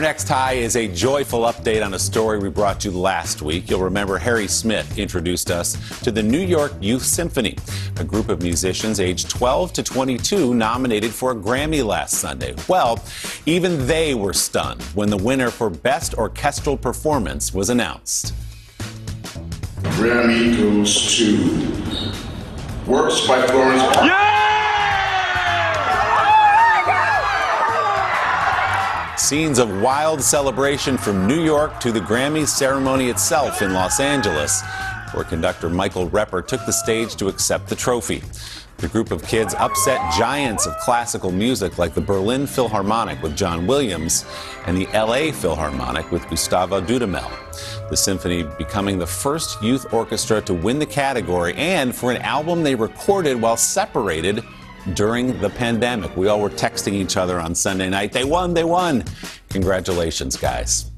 next high is a joyful update on a story we brought you last week. You'll remember Harry Smith introduced us to the New York Youth Symphony, a group of musicians aged 12 to 22 nominated for a Grammy last Sunday. Well, even they were stunned when the winner for Best Orchestral Performance was announced. Grammy goes to Works by Florence. Yeah! Scenes of wild celebration from New York to the Grammy ceremony itself in Los Angeles, where conductor Michael Repper took the stage to accept the trophy. The group of kids upset giants of classical music like the Berlin Philharmonic with John Williams and the LA Philharmonic with Gustavo Dudamel. The symphony becoming the first youth orchestra to win the category and for an album they recorded while separated during the pandemic. We all were texting each other on Sunday night. They won, they won. Congratulations, guys.